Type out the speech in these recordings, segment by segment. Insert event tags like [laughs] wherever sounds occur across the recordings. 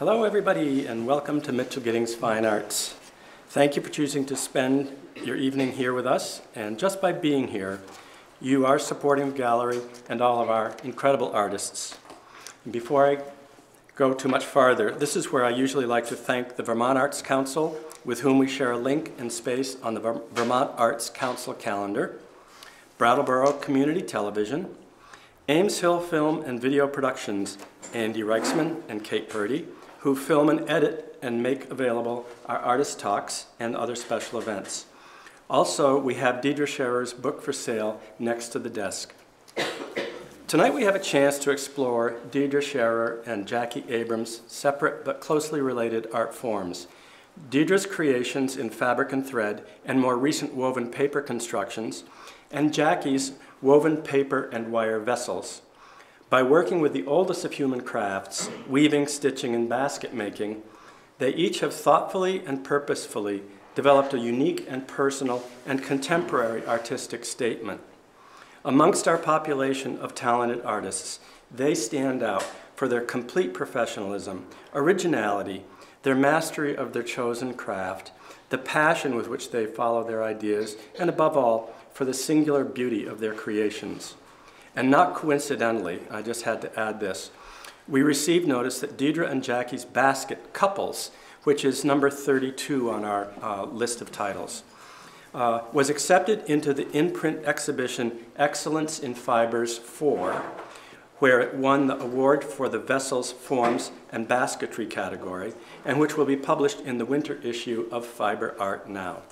Hello, everybody, and welcome to Mitchell Giddings Fine Arts. Thank you for choosing to spend your evening here with us, and just by being here, you are supporting the gallery and all of our incredible artists. And before I go too much farther, this is where I usually like to thank the Vermont Arts Council, with whom we share a link and space on the Vermont Arts Council calendar, Brattleboro Community Television, Ames Hill Film and Video Productions, Andy Reichsman and Kate Purdy, who film and edit and make available our artist talks and other special events. Also, we have Deidre Scherer's book for sale next to the desk. Tonight we have a chance to explore Deidre Scherer and Jackie Abrams' separate but closely related art forms. Deidre's creations in fabric and thread and more recent woven paper constructions, and Jackie's woven paper and wire vessels. By working with the oldest of human crafts, weaving, stitching, and basket making, they each have thoughtfully and purposefully developed a unique and personal and contemporary artistic statement. Amongst our population of talented artists, they stand out for their complete professionalism, originality, their mastery of their chosen craft, the passion with which they follow their ideas, and above all, for the singular beauty of their creations. And not coincidentally, I just had to add this, we received notice that Deidre and Jackie's basket, Couples, which is number 32 on our uh, list of titles, uh, was accepted into the in-print exhibition Excellence in Fibers 4, where it won the award for the vessels, forms, and basketry category, and which will be published in the winter issue of Fiber Art Now.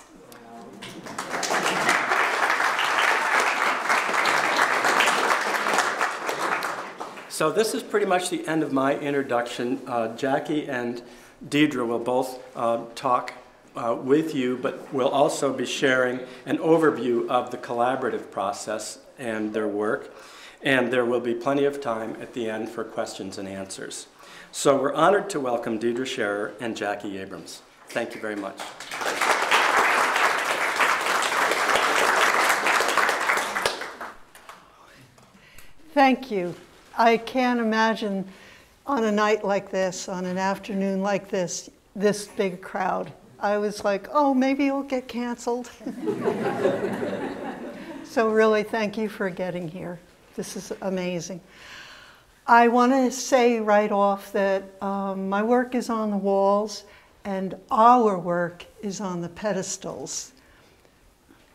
So this is pretty much the end of my introduction. Uh, Jackie and Deidre will both uh, talk uh, with you, but we'll also be sharing an overview of the collaborative process and their work. And there will be plenty of time at the end for questions and answers. So we're honored to welcome Deidre Scherer and Jackie Abrams. Thank you very much. Thank you. I can't imagine on a night like this, on an afternoon like this, this big crowd. I was like, oh, maybe it'll get canceled. [laughs] so, really, thank you for getting here. This is amazing. I want to say right off that um, my work is on the walls and our work is on the pedestals.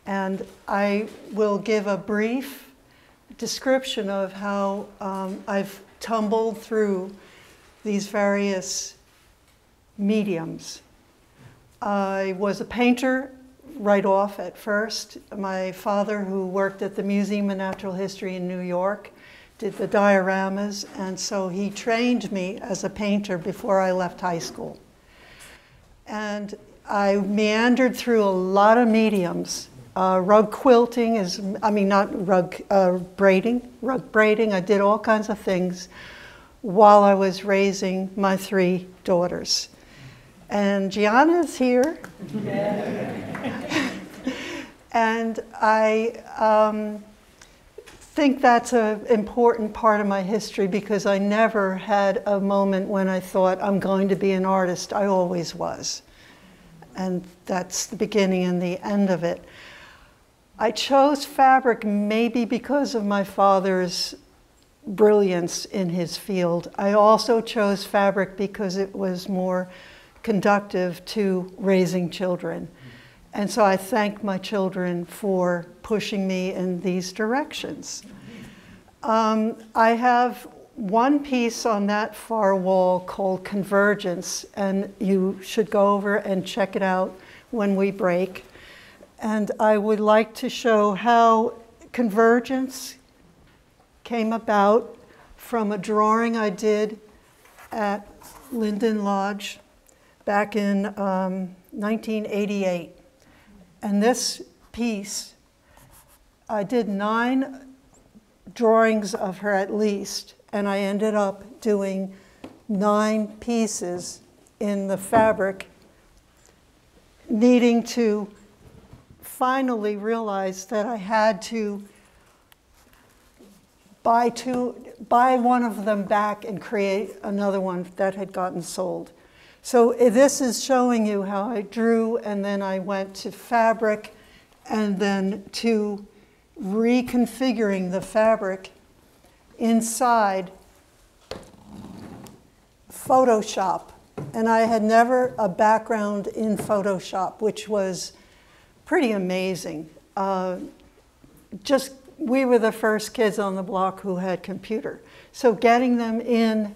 And I will give a brief description of how um, I've tumbled through these various mediums. I was a painter right off at first. My father, who worked at the Museum of Natural History in New York, did the dioramas, and so he trained me as a painter before I left high school. And I meandered through a lot of mediums uh, rug quilting is, I mean, not rug uh, braiding, rug braiding. I did all kinds of things while I was raising my three daughters. And Gianna is here. [laughs] and I um, think that's an important part of my history because I never had a moment when I thought I'm going to be an artist. I always was. And that's the beginning and the end of it. I chose fabric maybe because of my father's brilliance in his field. I also chose fabric because it was more conductive to raising children. And so I thank my children for pushing me in these directions. Um, I have one piece on that far wall called Convergence, and you should go over and check it out when we break. And I would like to show how convergence came about from a drawing I did at Linden Lodge back in um, 1988. And this piece, I did nine drawings of her at least, and I ended up doing nine pieces in the fabric, needing to finally realized that I had to buy two, buy one of them back and create another one that had gotten sold. So eh, this is showing you how I drew and then I went to fabric and then to reconfiguring the fabric inside Photoshop. And I had never a background in Photoshop, which was pretty amazing. Uh, just we were the first kids on the block who had computer. So getting them in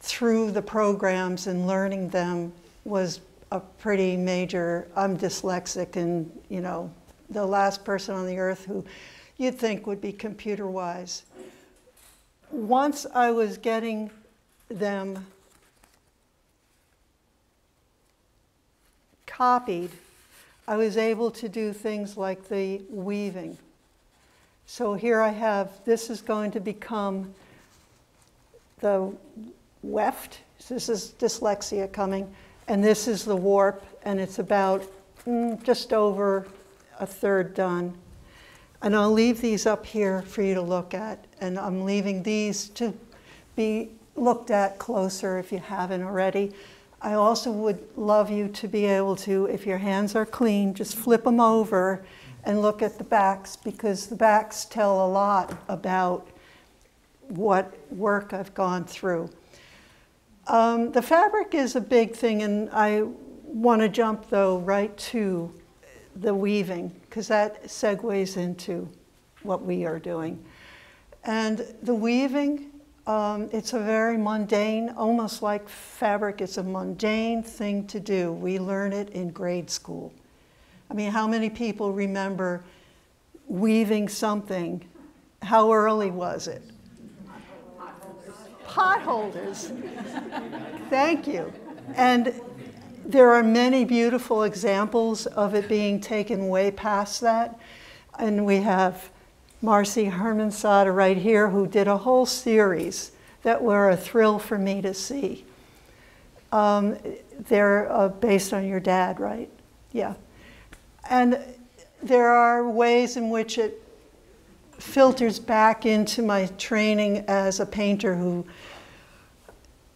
through the programs and learning them was a pretty major, I'm dyslexic and, you know, the last person on the earth who you'd think would be computer wise. Once I was getting them copied, I was able to do things like the weaving. So here I have, this is going to become the weft. This is dyslexia coming. And this is the warp, and it's about mm, just over a third done. And I'll leave these up here for you to look at. And I'm leaving these to be looked at closer if you haven't already. I also would love you to be able to, if your hands are clean, just flip them over and look at the backs because the backs tell a lot about what work I've gone through. Um, the fabric is a big thing, and I want to jump though right to the weaving because that segues into what we are doing. And the weaving, um, it's a very mundane, almost like fabric, it's a mundane thing to do. We learn it in grade school. I mean, how many people remember weaving something? How early was it? Potholders. [laughs] Thank you. And there are many beautiful examples of it being taken way past that. And we have Marcy Hermansader right here, who did a whole series that were a thrill for me to see. Um, they're uh, based on your dad, right? Yeah. And there are ways in which it filters back into my training as a painter who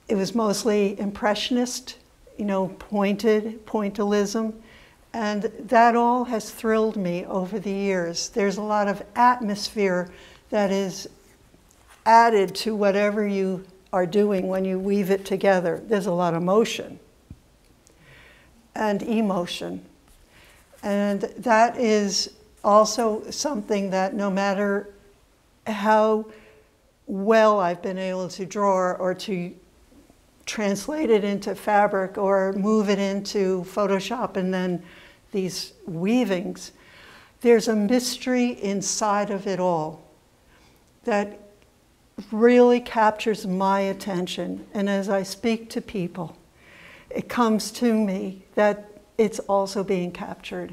it was mostly impressionist, you know, pointed, pointillism. And that all has thrilled me over the years. There's a lot of atmosphere that is added to whatever you are doing when you weave it together. There's a lot of motion and emotion. And that is also something that no matter how well I've been able to draw or to translate it into fabric or move it into Photoshop and then these weavings, there's a mystery inside of it all that really captures my attention. And as I speak to people, it comes to me that it's also being captured.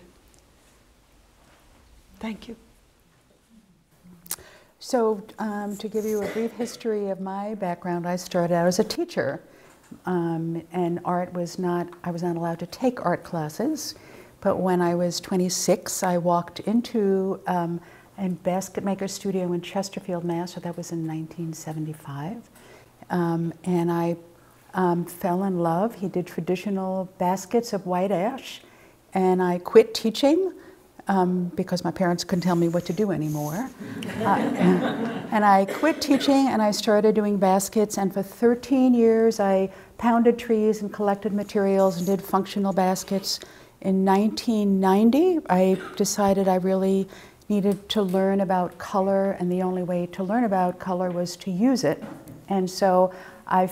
Thank you. So, um, to give you a brief history of my background, I started out as a teacher, um, and art was not, I was not allowed to take art classes. But when I was 26, I walked into um, a basket maker studio in Chesterfield, Mass. So that was in 1975. Um, and I um, fell in love. He did traditional baskets of white ash, and I quit teaching um, because my parents couldn't tell me what to do anymore. [laughs] uh, and I quit teaching and I started doing baskets, and for 13 years I pounded trees and collected materials and did functional baskets. In 1990, I decided I really needed to learn about color, and the only way to learn about color was to use it. And so I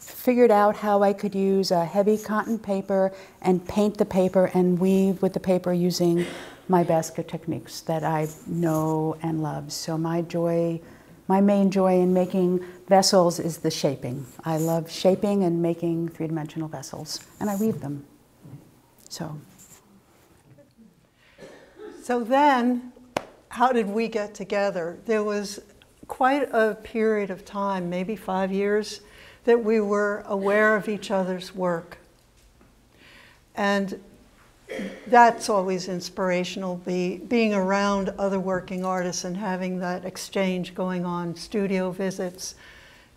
figured out how I could use a heavy cotton paper and paint the paper and weave with the paper using my basket techniques that I know and love. So my joy, my main joy in making vessels is the shaping. I love shaping and making three-dimensional vessels, and I weave them. So. So then, how did we get together? There was quite a period of time, maybe five years, that we were aware of each other's work. And that's always inspirational, be, being around other working artists and having that exchange going on, studio visits,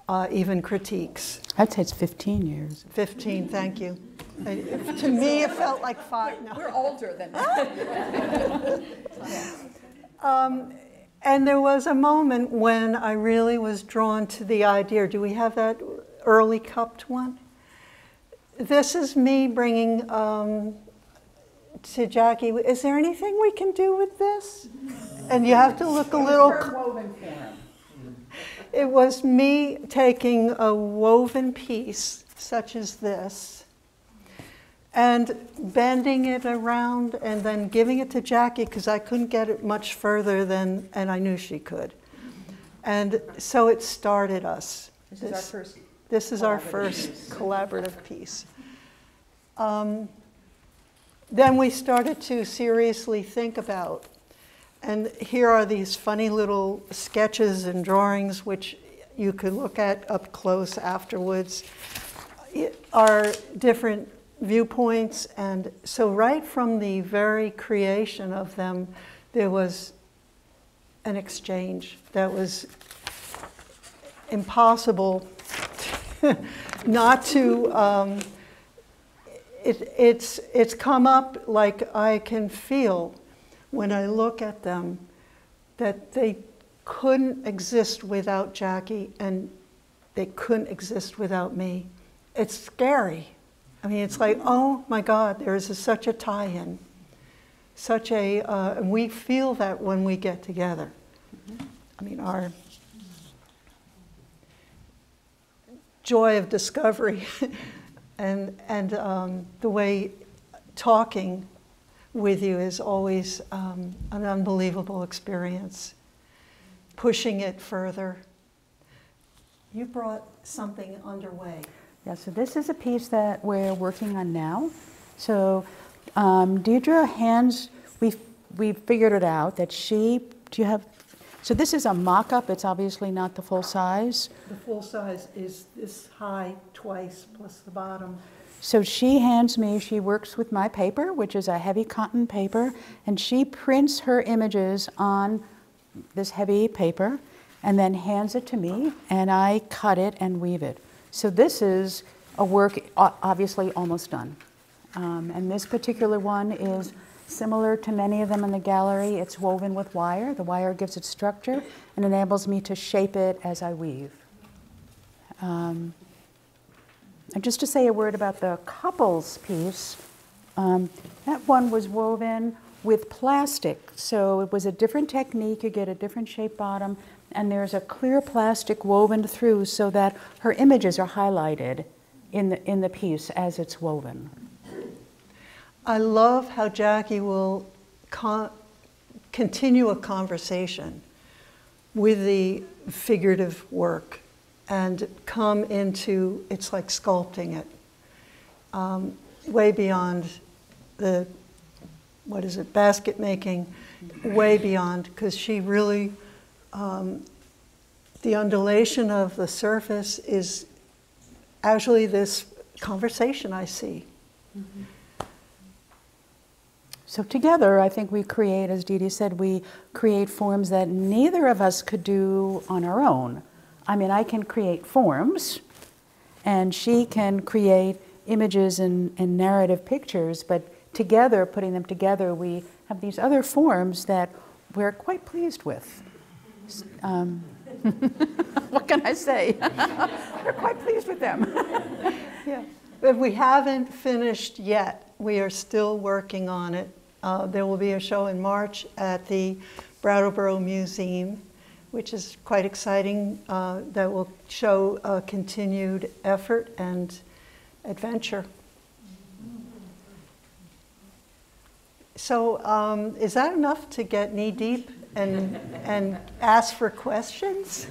uh, even critiques. I'd say it's 15 years. 15, thank you. [laughs] To me, it felt like five. No. We're older than that. [laughs] And there was a moment when I really was drawn to the idea. Do we have that early cupped one? This is me bringing um, to Jackie. Is there anything we can do with this? And you have to look a little. It was me taking a woven piece such as this and bending it around and then giving it to Jackie because I couldn't get it much further than, and I knew she could. And so it started us. This is our first. This is our collaborative first piece. collaborative piece. Um, then we started to seriously think about, and here are these funny little sketches and drawings which you could look at up close afterwards, It are different viewpoints. And so, right from the very creation of them, there was an exchange that was impossible [laughs] not to. Um, it, it's, it's come up like I can feel when I look at them that they couldn't exist without Jackie and they couldn't exist without me. It's scary. I mean, it's like, oh my God, there is a, such a tie in. Such a, uh, and we feel that when we get together. I mean, our joy of discovery [laughs] and, and um, the way talking with you is always um, an unbelievable experience. Pushing it further. You brought something underway. Yeah, so this is a piece that we're working on now. So um, Deidre hands, we we figured it out that she, do you have, so this is a mock-up, it's obviously not the full size. The full size is this high twice plus the bottom. So she hands me, she works with my paper, which is a heavy cotton paper, and she prints her images on this heavy paper and then hands it to me, and I cut it and weave it. So this is a work obviously almost done. Um, and this particular one is similar to many of them in the gallery. It's woven with wire. The wire gives it structure and enables me to shape it as I weave. Um, and just to say a word about the couples piece, um, that one was woven with plastic. So it was a different technique. You get a different shape bottom, and there's a clear plastic woven through so that her images are highlighted in the, in the piece as it's woven. I love how Jackie will con- continue a conversation with the figurative work and come into it's like sculpting it um, way beyond the what is it basket making way beyond because she really um, the undulation of the surface is actually this conversation I see. So together, I think we create, as Dee said, we create forms that neither of us could do on our own. I mean, I can create forms, and she can create images and, and narrative pictures, but together, putting them together, we have these other forms that we're quite pleased with. Um, [laughs] what can I say? [laughs] we're quite pleased with them. [laughs] Yeah, but we haven't finished yet. We are still working on it. Uh, there will be a show in March at the Brattleboro Museum, which is quite exciting, uh, that will show a continued effort and adventure. So, um, is that enough to get knee deep and, and ask for questions?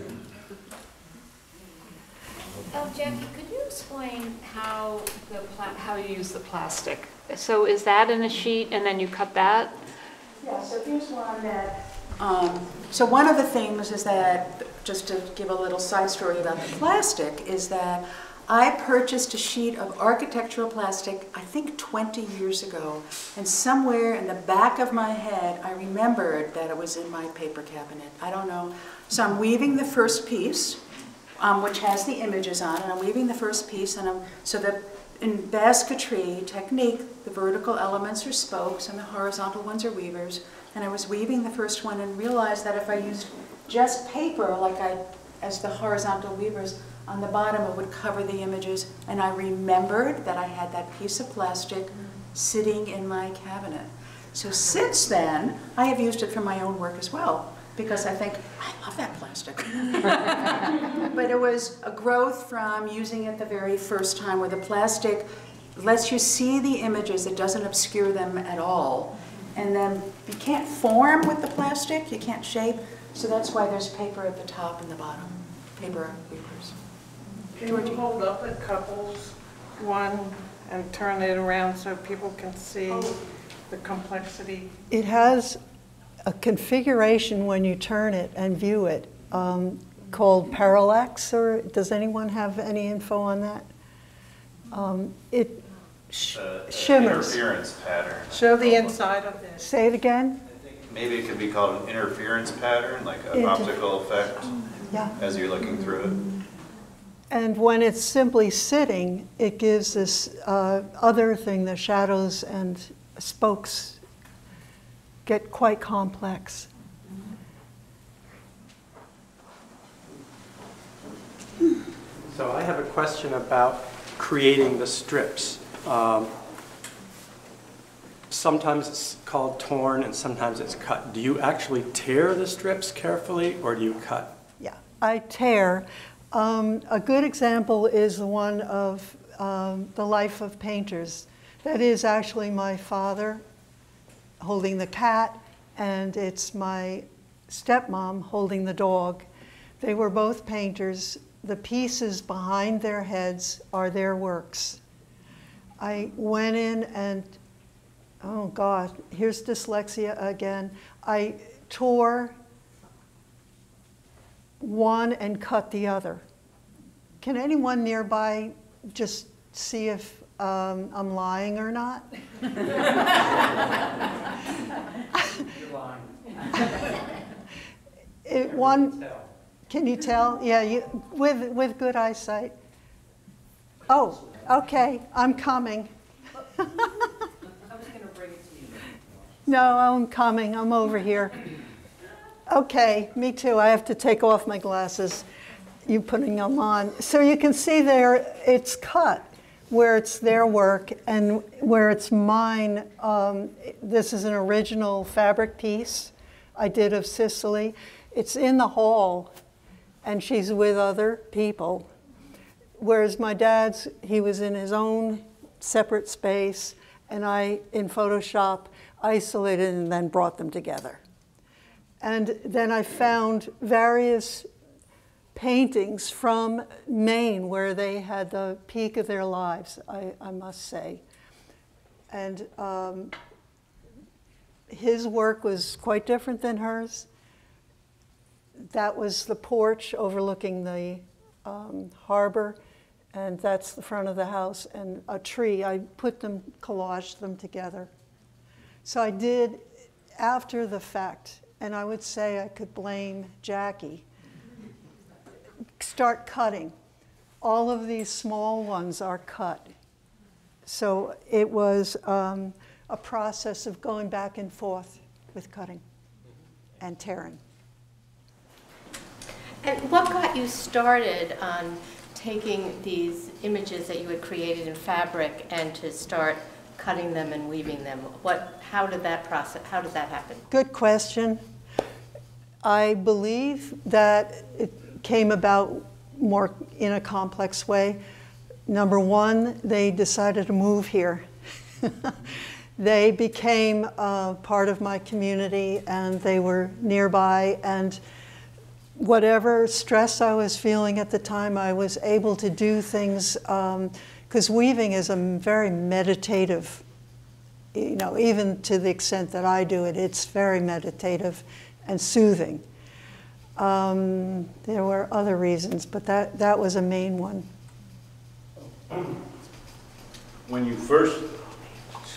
Oh, Jackie, could you explain how the, pla- how you use the plastic? So is that in a sheet and then you cut that? Yeah, so here's one that. Um, so one of the things is that, just to give a little side story about the plastic, is that I purchased a sheet of architectural plastic, I think 20 years ago, and somewhere in the back of my head, I remembered that it was in my paper cabinet. I don't know. So I'm weaving the first piece, um, which has the images on, and I'm weaving the first piece, and I'm so that in basketry technique, the vertical elements are spokes and the horizontal ones are weavers. And I was weaving the first one and realized that if I used just paper, like I, as the horizontal weavers, on the bottom it would cover the images. And I remembered that I had that piece of plastic sitting in my cabinet. So since then, I have used it for my own work as well, because I think, I love that plastic. [laughs] But it was a growth from using it the very first time where the plastic lets you see the images, it doesn't obscure them at all. And then you can't form with the plastic, you can't shape, so that's why there's paper at the top and the bottom, paper weavers. Can you hold up a couple's one and turn it around so people can see the complexity? It has a configuration when you turn it and view it um, called parallax, or does anyone have any info on that? Um, It sh- uh, shimmers. Interference pattern. Show the inside of this. Say it again? Maybe it could be called an interference pattern, like an Inter- optical effect Yeah. as you're looking through it. And when it's simply sitting, it gives this uh, other thing, the shadows and spokes get quite complex. So I have a question about creating the strips. Um, Sometimes it's called torn and sometimes it's cut. Do you actually tear the strips carefully or do you cut? Yeah, I tear. Um, a good example is the one of um, The Life of Painters. That is actually my father holding the cat, and it's my stepmom holding the dog. They were both painters. The pieces behind their heads are their works. I went in and, oh God, here's dyslexia again. I tore one and cut the other. Can anyone nearby just see if um, I'm lying or not? [laughs] you're [laughs] It, one, can you tell? Yeah, you, with, with good eyesight. Oh, okay, I'm coming. [laughs] I'm gonna bring it to you. No, I'm coming, I'm over here. Okay, me too, I have to take off my glasses. You putting them on. So you can see there, it's cut where it's their work and where it's mine. Um, this is an original fabric piece I did of Cicely. It's in the hall and she's with other people. Whereas my dad's, he was in his own separate space, and I, in Photoshop, isolated and then brought them together. And then I found various paintings from Maine where they had the peak of their lives, I, I must say. And um, his work was quite different than hers. That was the porch overlooking the um, harbor, and that's the front of the house, and a tree. I put them, collaged them together. So I did after the fact, and I would say I could blame Jackie. Start cutting. All of these small ones are cut. So it was um, a process of going back and forth with cutting and tearing. And what got you started on taking these images that you had created in fabric and to start cutting them and weaving them? What, how did that process, how did that happen? Good question. I believe that it came about more in a complex way. Number one, they decided to move here. [laughs] they became part of my community and they were nearby and whatever stress I was feeling at the time, I was able to do things um, because weaving is a very meditative, you know, even to the extent that I do it, it's very meditative and soothing. Um, there were other reasons, but that, that was a main one. When you first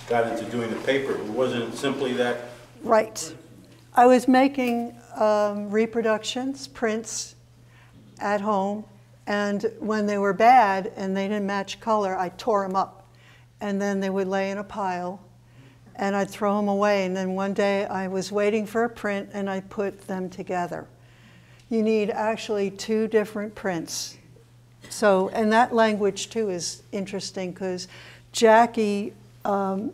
got into doing the paper, it wasn't simply that Right. I was making um, reproductions, prints at home, and when they were bad and they didn't match color, I tore them up. And then they would lay in a pile, and I'd throw them away. And then one day I was waiting for a print, and I put them together. You need actually two different prints. So, and that language too is interesting because Jackie um,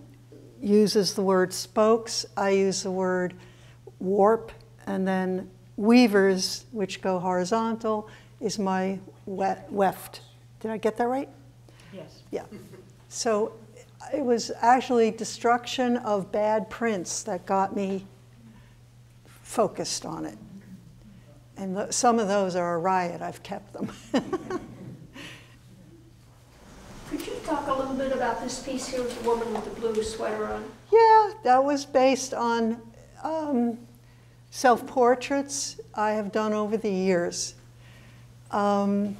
uses the word spokes, I use the word warp, and then weavers, which go horizontal, is my weft. Did I get that right? Yes. Yeah. So it was actually destruction of bad prints that got me focused on it. And th- some of those are a riot. I've kept them. [laughs] Could you talk a little bit about this piece here with the woman with the blue sweater on? Yeah, that was based on um, self portraits I have done over the years. Um,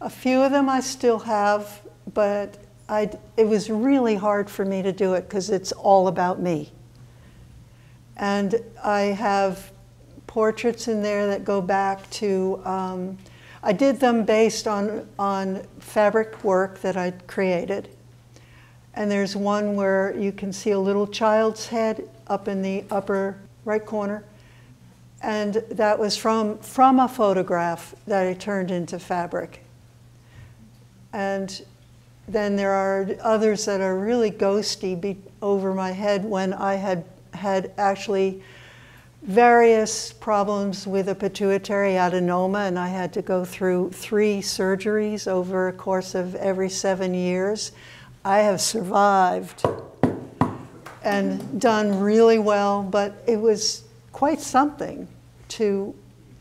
a few of them I still have, but I, it was really hard for me to do it because it's all about me. And I have portraits in there that go back to, um, I did them based on, on fabric work that I'd created. And there's one where you can see a little child's head up in the upper right corner. And that was from, from a photograph that I turned into fabric. And then there are others that are really ghosty over my head when I had had actually various problems with a pituitary adenoma, and I had to go through three surgeries over a course of every seven years. I have survived and done really well, but it was quite something to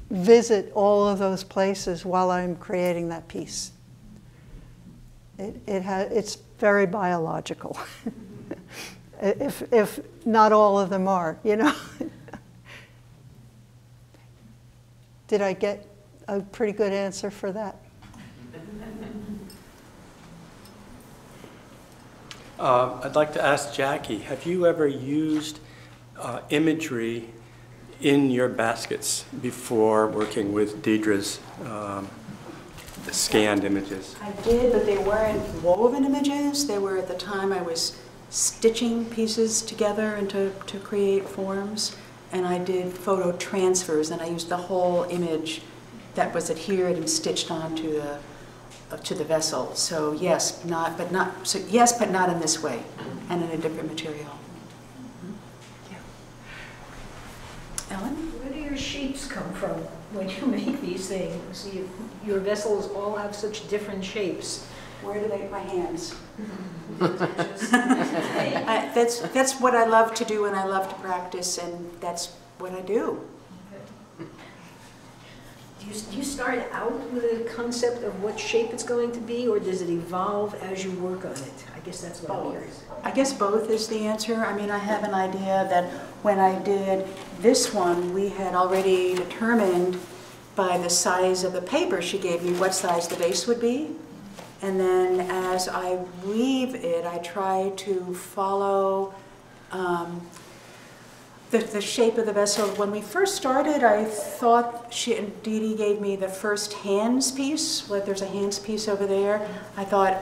visit all of those places while I'm creating that piece. It, it ha- it's very biological, [laughs] if, if not all of them are, you know. [laughs] Did I get a pretty good answer for that? Uh, I'd like to ask Jackie, have you ever used uh, imagery in your baskets before working with Deidre's um, scanned images? I did, but they weren't woven images. They were at the time I was stitching pieces together into to create forms, and I did photo transfers, and I used the whole image that was adhered and stitched onto the uh, to the vessel. So yes, not but not so yes, but not in this way, and in a different material. Yeah. Ellen. Where do your shapes come from when you [laughs] make these things? You- Your vessels all have such different shapes. Where do they, my hands? [laughs] [laughs] I- That's, that's what I love to do and I love to practice and that's what I do. Do you, do you start out with a concept of what shape it's going to be, or does it evolve as you work on it? I guess that's what I'm curious. I guess both is the answer. I mean, I have an idea that when I did this one, we had already determined by the size of the paper she gave me what size the base would be. And then as I weave it, I try to follow um, the, the shape of the vessel. When we first started, I thought she, Dee Dee gave me the first hands piece, like there's a hands piece over there. I thought,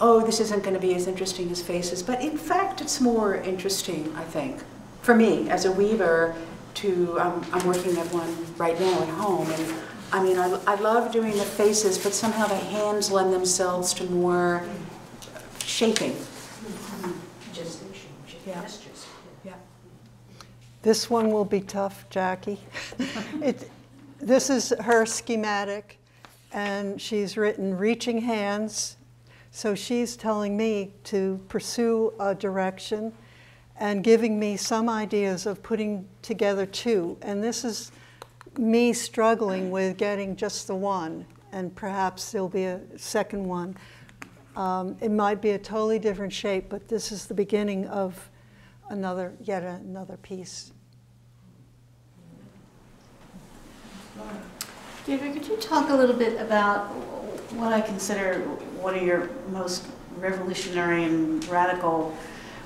oh, this isn't going to be as interesting as faces. But in fact, it's more interesting, I think, for me as a weaver to, um, I'm working at one right now at home. And I mean, I, I love doing the faces, but somehow the hands lend themselves to more shaping. Yeah. gestures. Yeah. This one will be tough, Jackie. [laughs] it, this is her schematic, and she's written reaching hands. So she's telling me to pursue a direction and giving me some ideas of putting together two. And this is me struggling with getting just the one, and perhaps there'll be a second one. Um, it might be a totally different shape, but this is the beginning of another, yet another piece. Deidre, could you talk a little bit about what I consider one of your most revolutionary and radical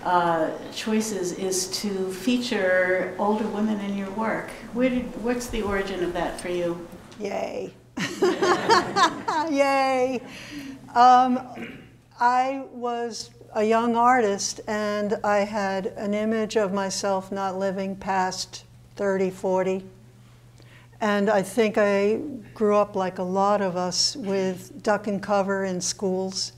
uh, choices is to feature older women in your work. Did, what's the origin of that for you? Yay. [laughs] Yay. Um, I was a young artist and I had an image of myself not living past 30, 40. And I think I grew up like a lot of us with duck and cover in schools.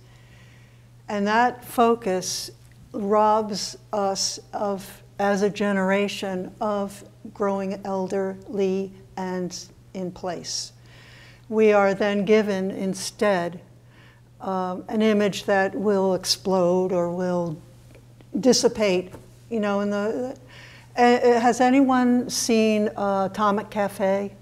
And that focus robs us of, as a generation, of growing elderly and in place. We are then given instead um, an image that will explode or will dissipate. You know, in the, uh, has anyone seen uh, Atomic Cafe?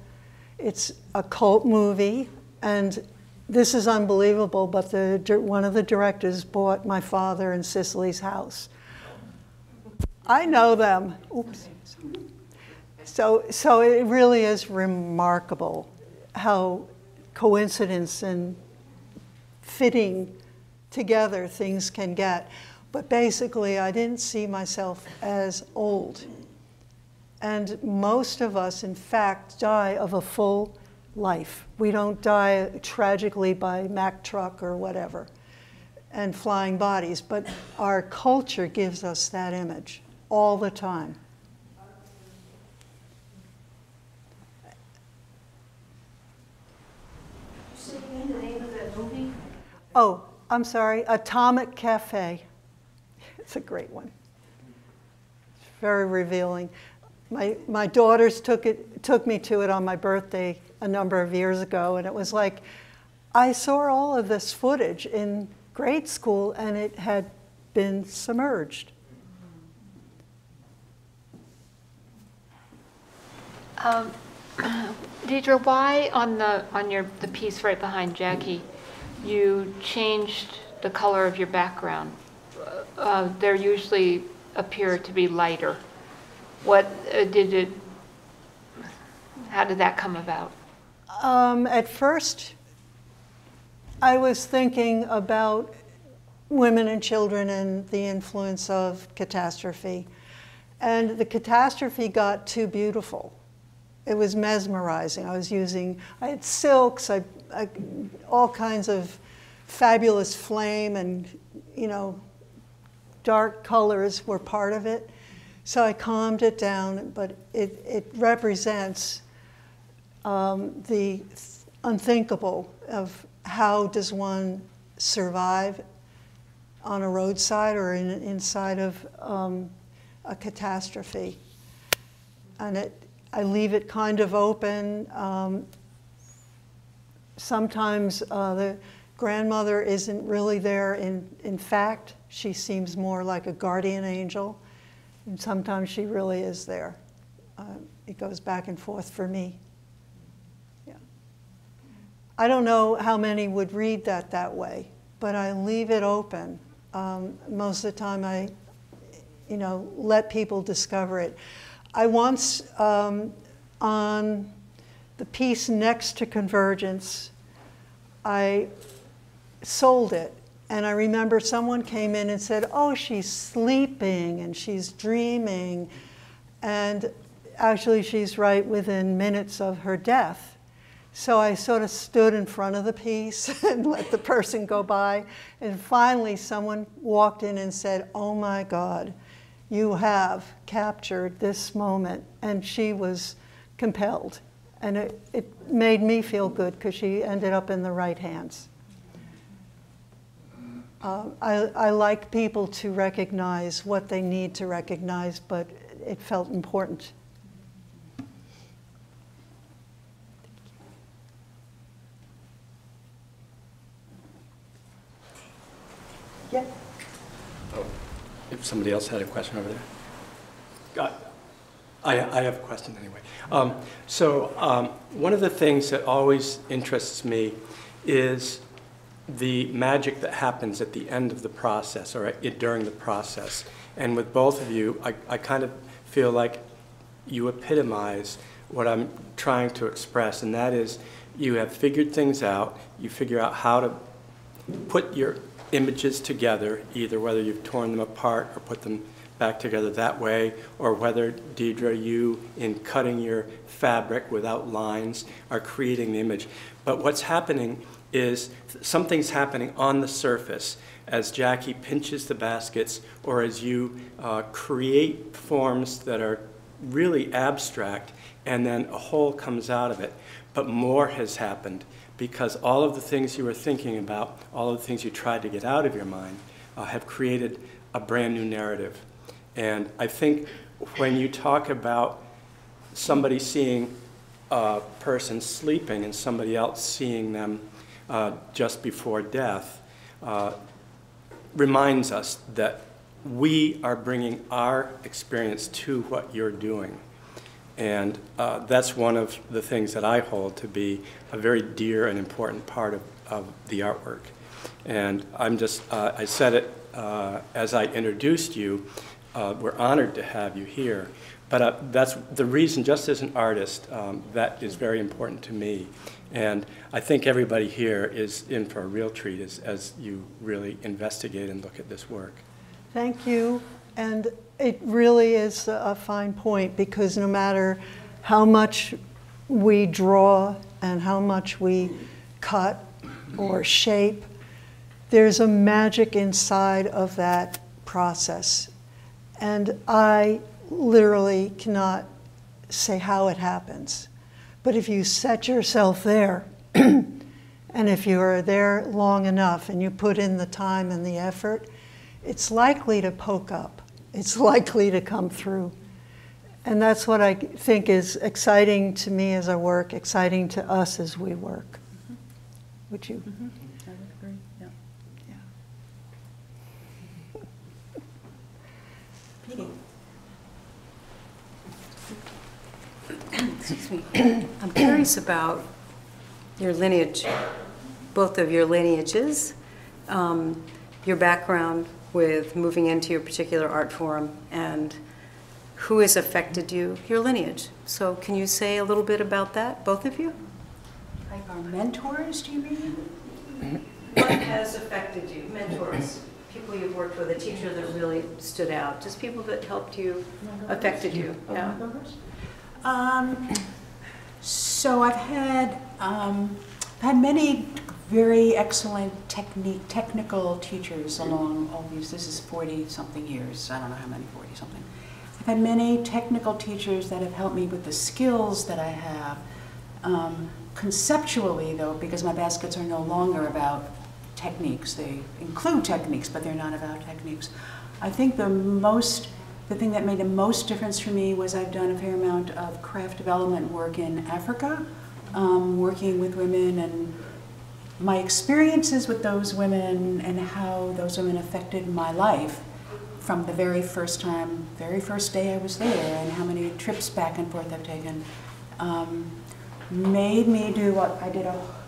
It's a cult movie, and this is unbelievable. But the one of the directors bought my father and Cicely's house. I know them. Oops. So, so it really is remarkable how coincidence and fitting together things can get. But basically, I didn't see myself as old. And most of us, in fact, die of a full life. We don't die tragically by Mack truck or whatever and flying bodies, but our culture gives us that image all the time. Oh, I'm sorry, Atomic Cafe. [laughs] It's a great one. It's very revealing. My, my daughters took, it, took me to it on my birthday a number of years ago, and it was like I saw all of this footage in grade school, and it had been submerged. Um, [clears throat] Deidre, why on the on your the piece right behind Jackie, you changed the color of your background? Uh, they usually appear to be lighter. What uh, did it? How did that come about? Um, at first, I was thinking about women and children and the influence of catastrophe. And the catastrophe got too beautiful. It was mesmerizing. I was using, I had silks, I, I, all kinds of fabulous flame and, you know, dark colors were part of it. So I calmed it down, but it, it represents um, the unthinkable of how does one survive on a roadside or in, inside of um, a catastrophe. And it, I leave it kind of open. Um, sometimes uh, the grandmother isn't really there in, in fact. She seems more like a guardian angel. And sometimes she really is there. Uh, it goes back and forth for me. Yeah. I don't know how many would read that that way, but I leave it open. Um, most of the time, I, you know, let people discover it. I once, um, on the piece next to Convergence, I sold it and I remember someone came in and said, Oh, she's sleeping and she's dreaming. And actually, she's right within minutes of her death. So I sort of stood in front of the piece [laughs] and let the person go by. And finally, someone walked in and said, Oh my God, you have captured this moment. And she was compelled. And it, it made me feel good because she ended up in the right hands. Uh, I, I like people to recognize what they need to recognize, but it felt important. Yeah. Oh, if somebody else had a question over there. Got, I, I have a question anyway. Um, so um, one of the things that always interests me is the magic that happens at the end of the process or during the process. And with both of you, I, I kind of feel like you epitomize what I'm trying to express, and that is you have figured things out, you figure out how to put your images together, either whether you've torn them apart or put them back together that way, or whether, Deidre, you, in cutting your fabric without lines, are creating the image. But what's happening is something's happening on the surface as Jackie pinches the baskets or as you uh, create forms that are really abstract and then a whole comes out of it. But more has happened because all of the things you were thinking about, all of the things you tried to get out of your mind, uh, have created a brand new narrative. And I think when you talk about somebody seeing a person sleeping and somebody else seeing them uh, just before death, uh, reminds us that we are bringing our experience to what you're doing. And uh, that's one of the things that I hold to be a very dear and important part of, of the artwork. And I'm just, uh, I said it uh, as I introduced you, uh, we're honored to have you here. But uh, that's the reason, just as an artist, um, that is very important to me. And I think everybody here is in for a real treat as, as you really investigate and look at this work. Thank you. And it really is a fine point because no matter how much we draw and how much we cut or shape, there's a magic inside of that process. And I literally cannot say how it happens. But if you set yourself there, [clears throat] and if you are there long enough and you put in the time and the effort, it's likely to poke up. It's [laughs] likely to come through. And that's what I think is exciting to me as I work, exciting to us as we work. Would you? Mm-hmm. I would agree, yeah. Excuse me. I'm curious about your lineage, both of your lineages, um, your background with moving into your particular art form, and who has affected you, your lineage. So, can you say a little bit about that, both of you? Like our mentors, do you mean? What has affected you? Mentors, people you've worked with, a teacher that really stood out, just people that helped you, affected you. Yeah. Um, so I've had um, I've had many very excellent technique technical teachers along all these. This is forty something years. I don't know how many, forty something. I've had many technical teachers that have helped me with the skills that I have. Um, conceptually, though, because my baskets are no longer about techniques. They include techniques, but they're not about techniques. I think the most the thing that made the most difference for me was I've done a fair amount of craft development work in Africa, um, working with women and my experiences with those women and how those women affected my life from the very first time, very first day I was there, and how many trips back and forth I've taken, um, made me do what I did.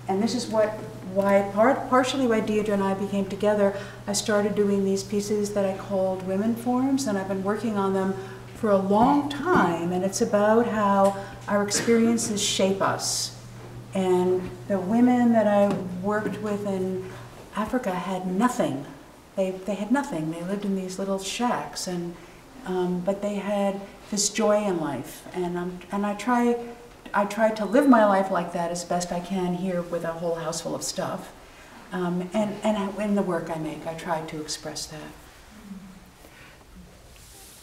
And this is what why part, partially why Deidre and I became together. I started doing these pieces that I called women forms, and I've been working on them for a long time. And it's about how our experiences shape us. And the women that I worked with in Africa had nothing. They, they had nothing. They lived in these little shacks, and um, but they had this joy in life. And um, and I try I try to live my life like that as best I can here with a whole house full of stuff. Um, and, and in the work I make, I try to express that.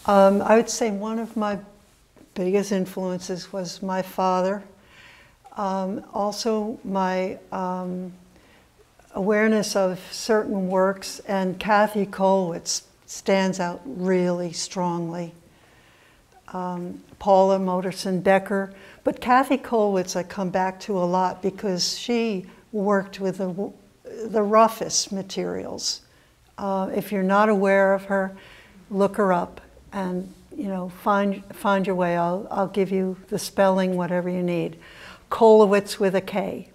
Um, I would say one of my biggest influences was my father. Um, also, my um, awareness of certain works, and Käthe Kollwitz stands out really strongly. Um, Paula Modersohn Becker, but Käthe Kollwitz I come back to a lot because she worked with the, the roughest materials. Uh, if you're not aware of her, look her up and you know find find your way. I'll I'll give you the spelling, whatever you need. Kollwitz with a K.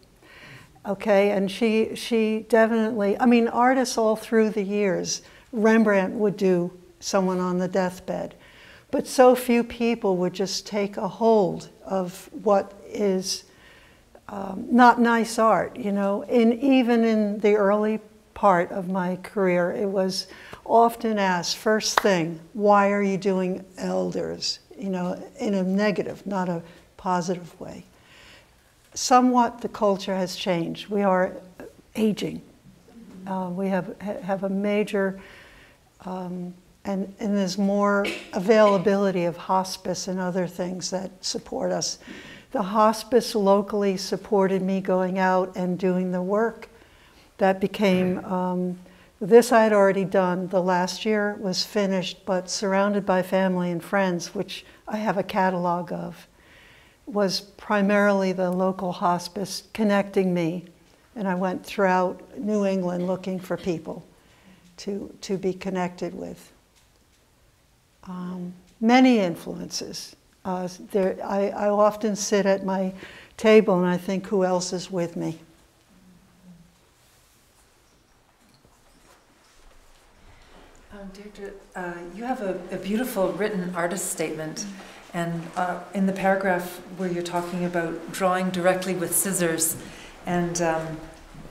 Okay, and she she definitely. I mean, artists all through the years. Rembrandt would do someone on the deathbed. But so few people would just take a hold of what is um, not nice art, you know. And even in the early part of my career, it was often asked, first thing, why are you doing elders? You know, in a negative, not a positive way. Somewhat the culture has changed. We are aging. Uh, we have, have a major, um, and, and there's more availability of hospice and other things that support us. The hospice locally supported me going out and doing the work. That became, um, this I had already done. The last year was finished, but surrounded by family and friends, which I have a catalog of, was primarily the local hospice connecting me. And I went throughout New England looking for people to, to be connected with. Um, many influences. Uh, there, I, I often sit at my table and I think, who else is with me? Um, Deidre, uh, you have a, a, beautiful written artist statement, and uh, in the paragraph where you're talking about drawing directly with scissors, and um,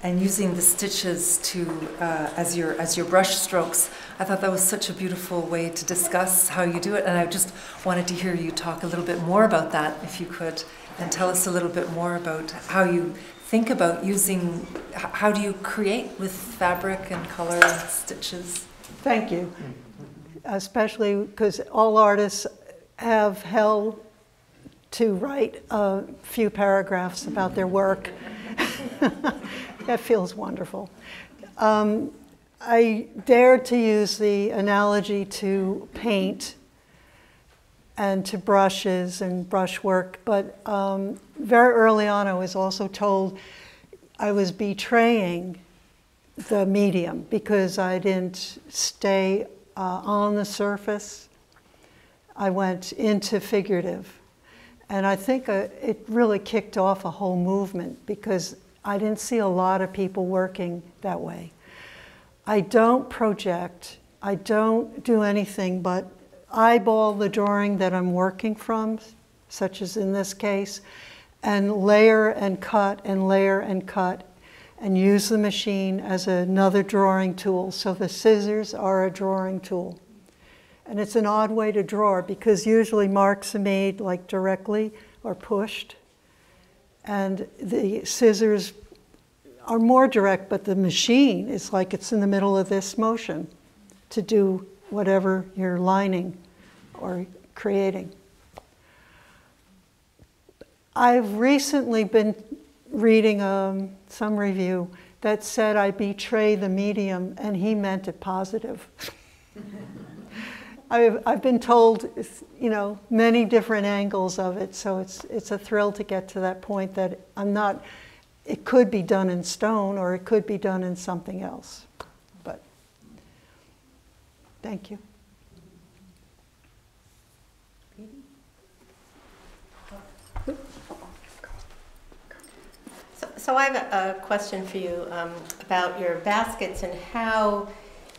and using the stitches to uh, as your as your brush strokes, I thought that was such a beautiful way to discuss how you do it, and I just wanted to hear you talk a little bit more about that, if you could, and tell us a little bit more about how you think about using. How do you create with fabric and color and stitches? Thank you. Especially because all artists have hell to write a few paragraphs about their work. [laughs] that feels wonderful. Um, I dared to use the analogy to paint and to brushes and brushwork, but um, very early on I was also told I was betraying the medium because I didn't stay uh, on the surface. I went into figurative. And I think uh, it really kicked off a whole movement because I didn't see a lot of people working that way. I don't project, I don't do anything but eyeball the drawing that I'm working from, such as in this case, and layer and cut and layer and cut and use the machine as another drawing tool. So the scissors are a drawing tool. And it's an odd way to draw because usually marks are made like directly or pushed. And the scissors are more direct, but the machine is like it's in the middle of this motion to do whatever you're lining or creating. I've recently been reading um, some review that said I betray the medium, and he meant it positive. [laughs] I've, I've been told, you know, many different angles of it, so it's, it's a thrill to get to that point that I'm not, it could be done in stone or it could be done in something else. But thank you. So I have a, question for you um, about your baskets and how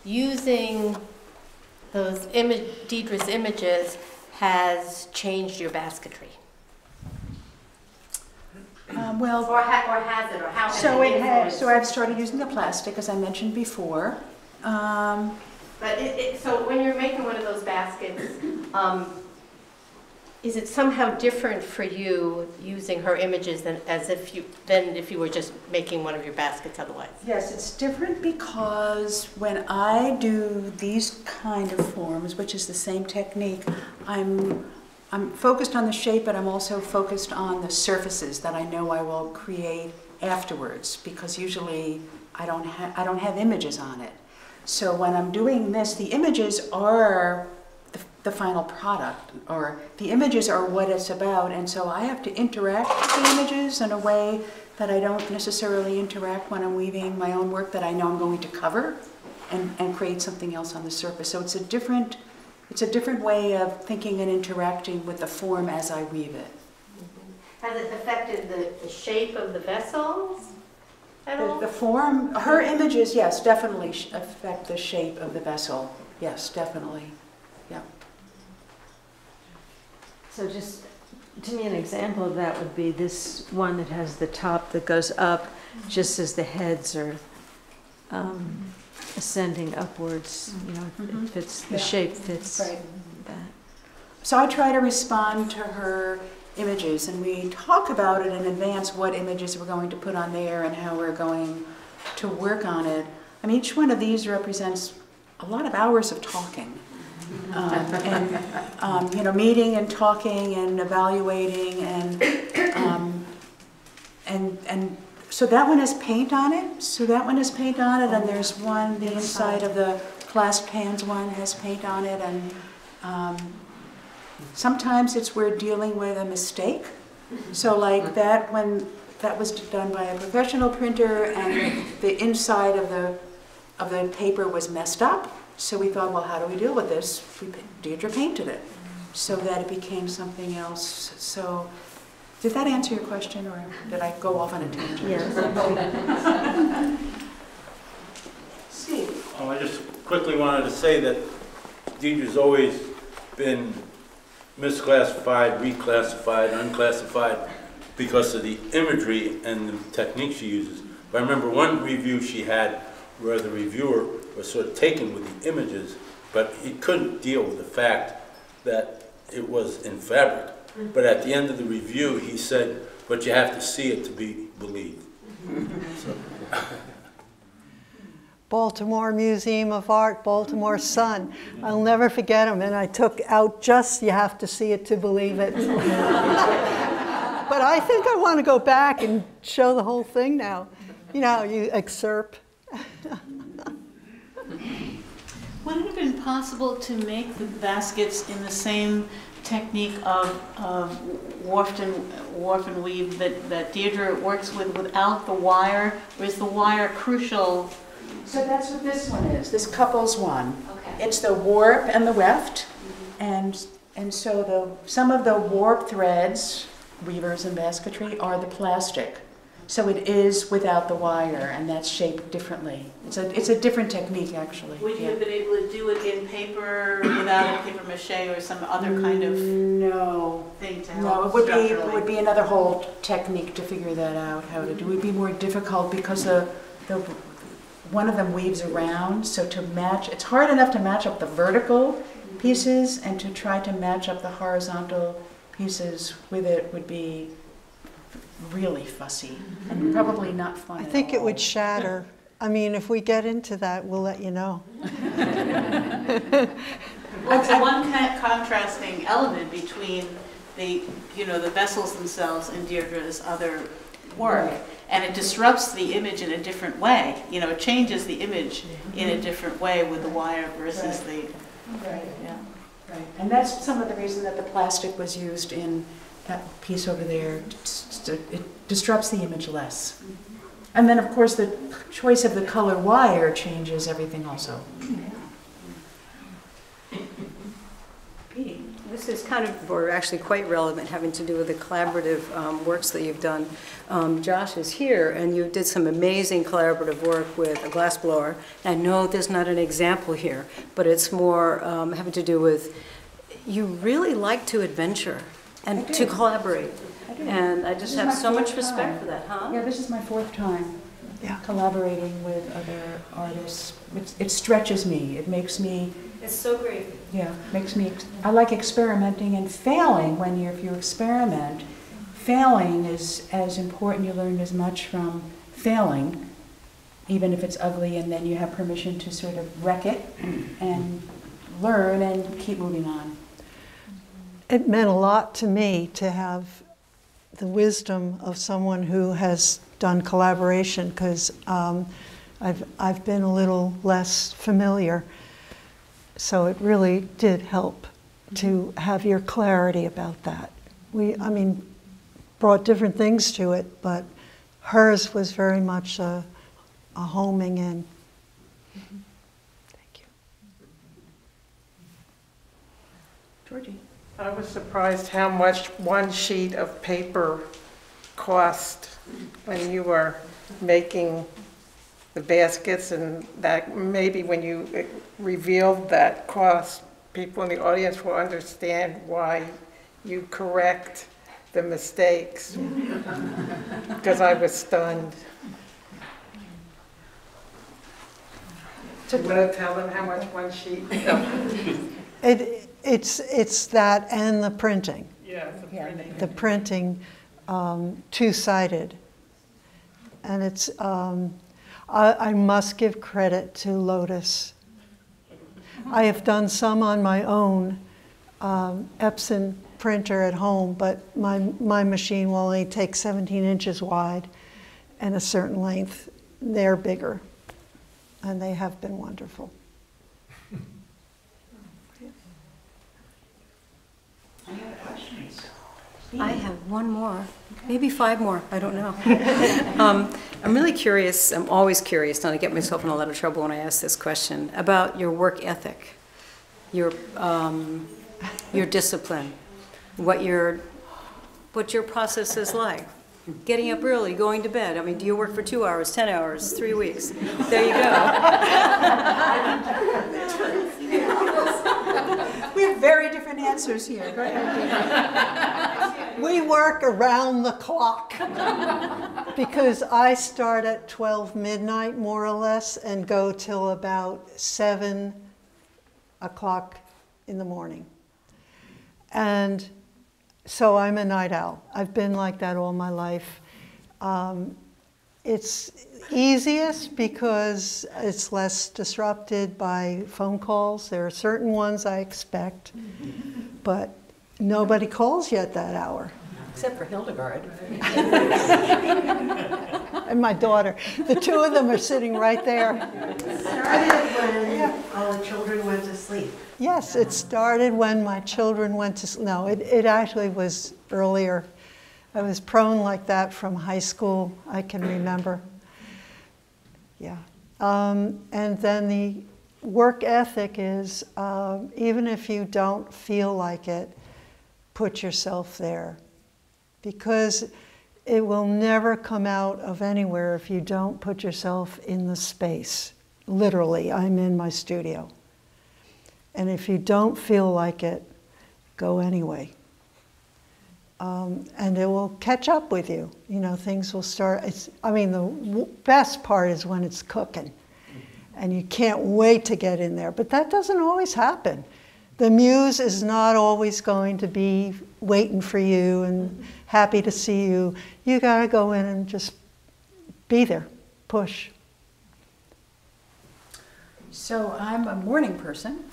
using those image, Deidre's images has changed your basketry. Um, well, or, ha or has it, or how has so it, it has. So I've started using the plastic, as I mentioned before. Um, but it, it, so when you're making one of those baskets, um, is it somehow different for you using her images than as if you than if you were just making one of your baskets otherwise? Yes, it's different because when I do these kind of forms, which is the same technique, I'm I'm focused on the shape, but I'm also focused on the surfaces that I know I will create afterwards because usually I don't have I don't have images on it. So when I'm doing this, the images are the final product or the images are what it's about and so I have to interact with the images in a way that I don't necessarily interact when I'm weaving my own work that I know I'm going to cover and, and create something else on the surface. So it's a different it's a different way of thinking and interacting with the form as I weave it. Has it affected the, the shape of the vessels at all? The, the form, her images, yes, definitely affect the shape of the vessel. Yes, definitely. So just to me, an example of that would be this one that has the top that goes up just as the heads are um, ascending upwards, you know, it fits, the Yeah. shape fits Right. that. So I try to respond to her images, and we talk about it in advance what images we're going to put on there and how we're going to work on it. I mean, each one of these represents a lot of hours of talking. Um, and, um, you know, meeting and talking and evaluating and, um, and, and so that one has paint on it. So that one has paint on it, and there's one, the inside of the clasped hands one has paint on it, and, um, Sometimes it's we're dealing with a mistake. So like that, when that was done by a professional printer and the inside of the, of the paper was messed up. So we thought, well, how do we deal with this? We, Deidre painted it so that it became something else. So did that answer your question or did I go off on a tangent? Yes. [laughs] Steve? Oh, I just quickly wanted to say that Deidre's always been misclassified, reclassified, unclassified because of the imagery and the technique she uses. But I remember one review she had where the reviewer was sort of taken with the images, but he couldn't deal with the fact that it was in fabric. Mm-hmm. But at the end of the review, he said, but you have to see it to be believed. Mm-hmm. So, [laughs] Baltimore Museum of Art, Baltimore Sun. I'll never forget him. and I took out just, you have to see it to believe it. [laughs] but I think I want to go back and show the whole thing now. You know, you excerpt. [laughs] Would it have been possible to make the baskets in the same technique of, of warp and, warp and weave that, that Deidre works with without the wire? Or is the wire crucial? So that's what this one is, this couple's one. Okay. It's the warp and the weft, and, and so the, some of the warp threads, weavers and basketry, are the plastic. So it is without the wire, and that's shaped differently. It's a, it's a different technique, actually. Would you yeah. have been able to do it in paper without a paper mache or some other kind of No, thing to help? no, it would be, it would be another whole technique to figure that out, how to do. It would be more difficult because the, the, one of them weaves around, so to match, it's hard enough to match up the vertical pieces, and to try to match up the horizontal pieces with it would be really fussy, and probably not fun I at think it would shatter. [laughs] I mean, if we get into that, we'll let you know. [laughs] Well, it's one kind of contrasting element between the, you know, the vessels themselves and Deidre's other work. And it disrupts the image in a different way. You know, it changes the image in a different way with the wire versus the, Right. yeah. Right, and that's some of the reason that the plastic was used in that piece over there, it disrupts the image less. And then, of course, the choice of the color wire changes everything also. This is kind of, or actually quite relevant, having to do with the collaborative um, works that you've done. Um, Josh is here, and you did some amazing collaborative work with a glassblower. I know there's not an example here, but it's more um, having to do with, you really like to adventure and to collaborate. And I just is have so much respect time. for that, huh? Yeah, this is my fourth time Yeah. collaborating with other artists. It's- It stretches me, it makes me, It's so great. yeah, makes me, I like experimenting and failing when you, if you experiment. Failing is as important, you learn as much from failing, even if it's ugly, and then you have permission to sort of wreck it and learn and keep moving on. It meant a lot to me to have the wisdom of someone who has done collaboration because um, I've, I've been a little less familiar. So it really did help to have your clarity about that. We, I mean, brought different things to it, but hers was very much a, a homing in. Thank you. Georgie? I was surprised how much one sheet of paper cost when you were making the baskets and that maybe when you eh, revealed that cost, people in the audience will understand why you correct the mistakes, [laughs] because I was stunned. Do you want to tell them how much one sheet? It, it's, it's that and the printing. Yeah, the printing. the printing um, two-sided. And it's, um, I, I must give credit to Lotus. I have done some on my own um, Epson printer at home, but my, my machine will only take 17 inches wide and a certain length. They're bigger, and they have been wonderful. I have one more, maybe five more, I don't know. Um, I'm really curious, I'm always curious, and I get myself in a lot of trouble when I ask this question, about your work ethic, your, um, your discipline, what your, what your process is like. Getting up early, going to bed. I mean, do you work for two hours, 10 hours, three weeks? There you go. We have very different answers here. [laughs] We work around the clock because I start at 12 midnight, more or less, and go till about 7 o'clock in the morning. And so I'm a night owl. I've been like that all my life. Um, it's easiest because it's less disrupted by phone calls. There are certain ones I expect, but nobody calls you at that hour. Except for Hildegard. [laughs] And my daughter. The two of them are sitting right there. It started when all the children went to sleep. Yes, it started when my children went to, sleep. no, it, it actually was earlier. I was prone like that from high school, I can remember. Yeah. Um, and then the work ethic is um, even if you don't feel like it, put yourself there. Because it will never come out of anywhere if you don't put yourself in the space. Literally, I'm in my studio. And if you don't feel like it, go anyway. Um, and it will catch up with you. You know, things will start. It's, I mean, the best part is when it's cooking and you can't wait to get in there. But that doesn't always happen. The muse is not always going to be waiting for you and happy to see you. You got to go in and just be there, push. So I'm a morning person.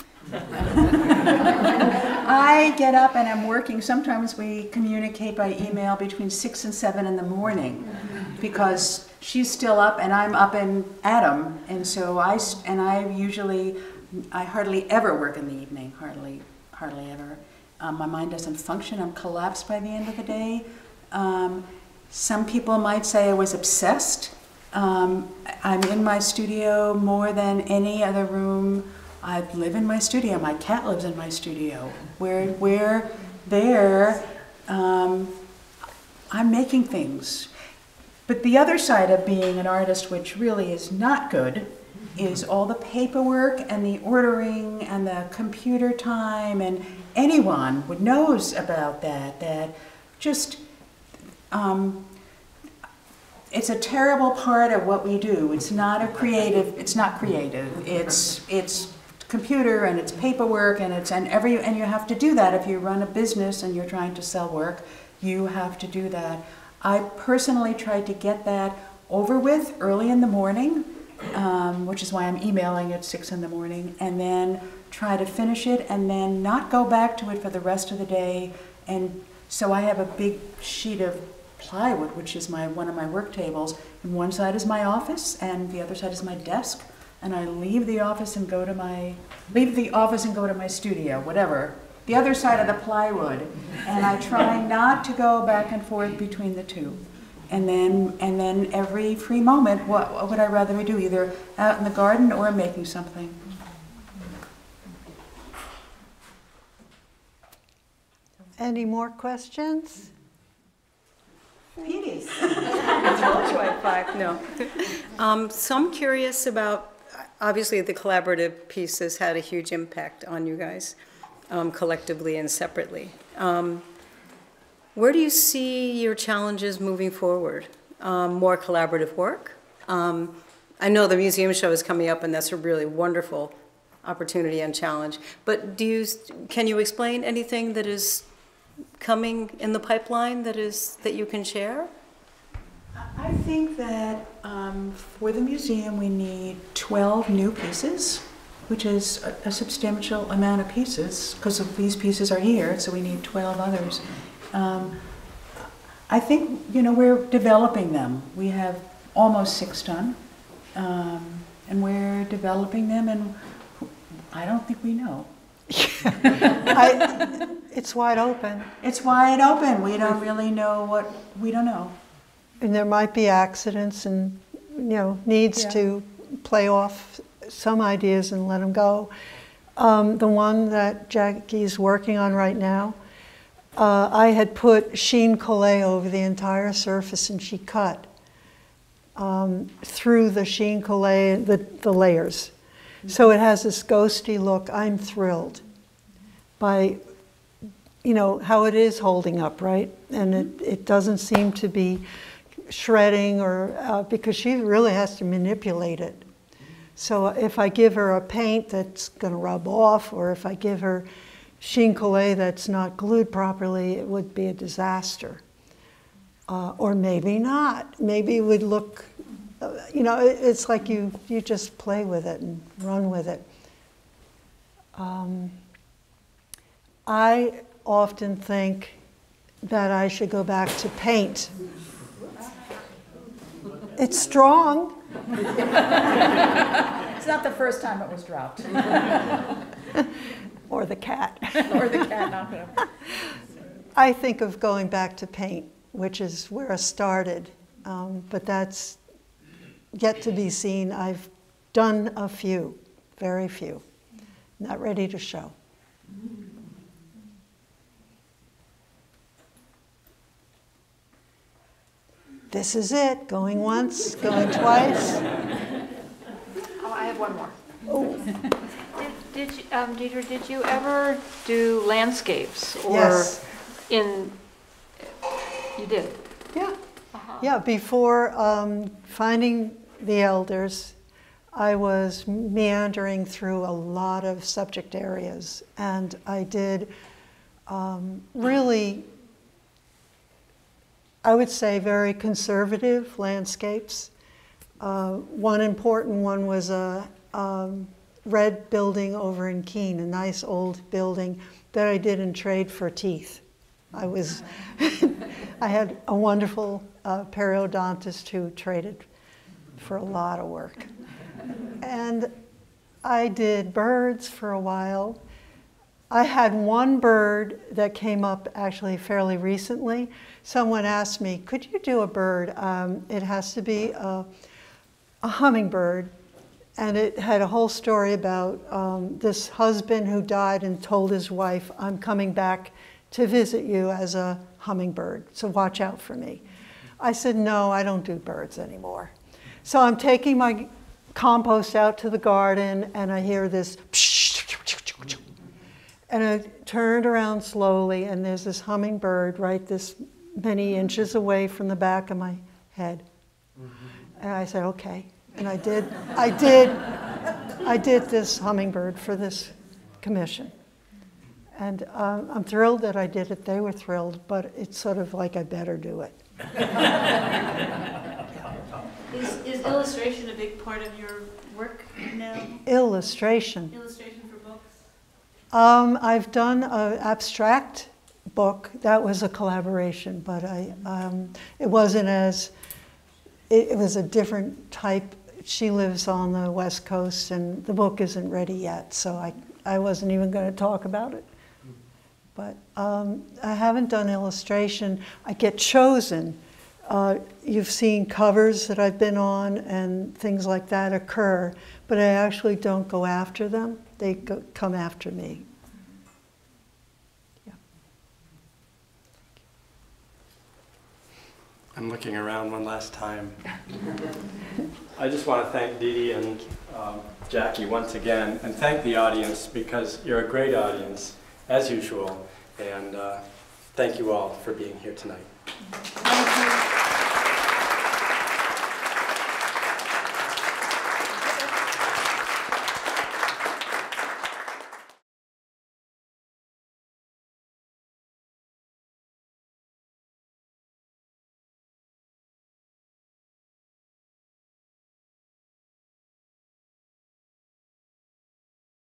I get up and I'm working. Sometimes we communicate by email between six and seven in the morning because she's still up and I'm up in Adam, and so I, and I usually I hardly ever work in the evening. Hardly, hardly ever. Um, my mind doesn't function. I'm collapsed by the end of the day. Um, some people might say I was obsessed. Um, I'm in my studio more than any other room. I live in my studio. My cat lives in my studio. We're, we're there. Um, I'm making things. But the other side of being an artist, which really is not good, is all the paperwork and the ordering and the computer time and anyone would knows about that. That just um, it's a terrible part of what we do. It's not a creative. It's not creative. It's it's computer and it's paperwork and it's and every and you have to do that if you run a business and you're trying to sell work. You have to do that. I personally tried to get that over with early in the morning, um, which is why I'm emailing at six in the morning, and then try to finish it and then not go back to it for the rest of the day. And so I have a big sheet of plywood, which is my one of my work tables, and one side is my office and the other side is my desk. And I leave the office and go to my leave the office and go to my studio, whatever. The other side of the plywood. And I try [laughs] not to go back and forth between the two. And then and then every free moment, what, what would I rather do? Either out in the garden or making something. Any more questions? Petey's. I told you I had five, no. Um, So I'm curious about, obviously, the collaborative piece has had a huge impact on you guys, um, collectively and separately. Um, where do you see your challenges moving forward? Um, more collaborative work? Um, I know the museum show is coming up, and that's a really wonderful opportunity and challenge. But do you, can you explain anything that is coming in the pipeline that is that you can share? I think that um, for the museum, we need 12 new pieces, which is a, a substantial amount of pieces, because these pieces are here, so we need 12 others. Um, I think, you know, we're developing them. We have almost six done, um, and we're developing them, and I don't think we know. [laughs] I, it's wide open. It's wide open. We don't really know what, we don't know. And there might be accidents and, you know, needs Yeah. to play off some ideas and let them go. Um, the one that Jackie's working on right now, uh, I had put chine collé over the entire surface and she cut um, through the chine collé, the, the layers. So it has this ghosty look. I'm thrilled by, you know, how it is holding up, right? And it, it doesn't seem to be shredding or, uh, because she really has to manipulate it. So if I give her a paint that's going to rub off, or if I give her chine collé that's not glued properly, it would be a disaster. Uh, or maybe not. Maybe it would look, uh, you know, it, it's like you, you just play with it and run with it. Um, I often think that I should go back to paint. It's strong. It's not the first time it was dropped. [laughs] or the cat. [laughs] or the cat knocked it up. I think of going back to paint, which is where I started, um, but that's yet to be seen. I've done a few, very few, not ready to show. This is it, going once, going twice. Oh, I have one more. Oh. Did, did you, um, Deidre, did you ever do landscapes or Yes. in, you did? Yeah. Yeah, before um, finding the elders, I was meandering through a lot of subject areas, and I did um, really, I would say, very conservative landscapes. Uh, one important one was a um, red building over in Keene, a nice old building that I did in trade for teeth. I was, [laughs] I had a wonderful uh, periodontist who traded for a lot of work. And I did birds for a while. I had one bird that came up actually fairly recently. Someone asked me, could you do a bird? Um, it has to be a, a hummingbird. And it had a whole story about um, this husband who died and told his wife, I'm coming back to visit you as a hummingbird, so watch out for me. I said, No, I don't do birds anymore. So I'm taking my compost out to the garden, and I hear this, and I turned around slowly, and there's this hummingbird right this many inches away from the back of my head. And I said, Okay. And I did, I did, I did this hummingbird for this commission. And um, I'm thrilled that I did it. They were thrilled, but it's sort of like I better do it. Is, is illustration a big part of your work now? Illustration. Illustration? Um, I've done an abstract book. That was a collaboration, but I, um, it wasn't as, it, it was a different type. She lives on the West Coast, and the book isn't ready yet, so I, I wasn't even going to talk about it. But um, I haven't done illustration. I get chosen. Uh, you've seen covers that I've been on and things like that occur, but I actually don't go after them. They go, come after me. I'm looking around one last time. I just want to thank Dee Dee and um, Jackie once again, and thank the audience because you're a great audience, as usual. And uh, Thank you all for being here tonight. One